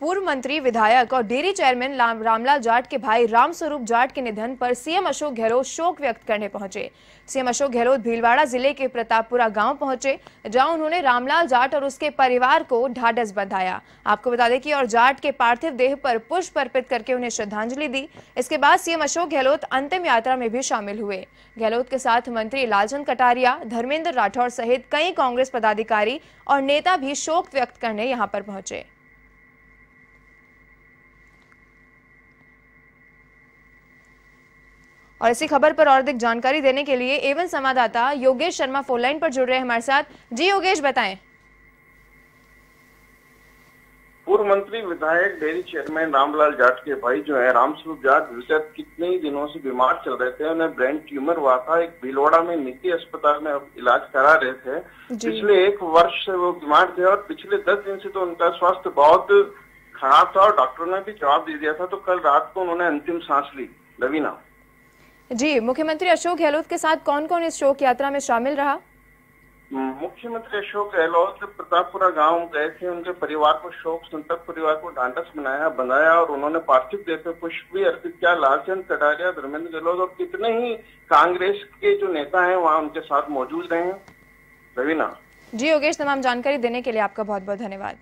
पूर्व मंत्री विधायक और डेयरी चेयरमैन रामलाल जाट के भाई रामस्वरूप जाट के निधन पर सीएम अशोक गहलोत शोक व्यक्त करने पहुँचे। सीएम अशोक गहलोत भीलवाड़ा ज़िले के प्रतापपुरा गाँव पहुँचे, जहाँ उन्होंने रामलाल जाट और उसके परिवार को ढाढ़स बंधाया। आपको बता दें कि और जाट के पार्थिव देह पर पुष्प अर्पित करके उन्हें श्रद्धांजलि दी। इसके बाद सीएम अशोक गहलोत अंतिम यात्रा में भी शामिल हुए। गहलोत के साथ मंत्री लालचंद कटारिया, धर्मेंद्र राठौर सहित कई कांग्रेस पदाधिकारी और नेता भी शोक व्यक्त करने यहाँ पर पहुँचे। और इसी खबर पर और अधिक जानकारी देने के लिए एवं संवाददाता योगेश शर्मा फोनलाइन पर जुड़ रहे हैं हमारे साथ। जी योगेश बताएँ। पूर्व मंत्री विधायक डेयरी चेयरमैन रामलाल जाट के भाई जो है रामस्वरूप जाट विगत कितने ही दिनों से बीमार चल रहे थे उन्हें ब्रेन ट्यूमर हुआ था। एक भिलवाड़ा में निजी अस्पताल में इलाज करा रहे थे। पिछले एक वर्ष से वो बीमार थे और पिछले दस दिन से तो उनका स्वास्थ्य बहुत खराब था और डॉक्टरों ने भी जवाब दे दिया था। तो कल रात को उन्होंने अंतिम सांस ली। लवीना जी मुख्यमंत्री अशोक गहलोत के साथ कौन कौन इस शोक यात्रा में शामिल रहा? मुख्यमंत्री अशोक गहलोत प्रतापपुरा गाँव गए थे उनके परिवार को शोक संतप्त परिवार को ढांढस बनाया बनाया और उन्होंने पार्थिव देते पुष्प भी अर्पित किया लालचंद कटारिया धर्मेंद्र गहलोत और कितने ही कांग्रेस के जो नेता हैं वहाँ उनके साथ मौजूद रहे रवीना। जी योगेश तमाम जानकारी देने के लिए आपका बहुत बहुत धन्यवाद।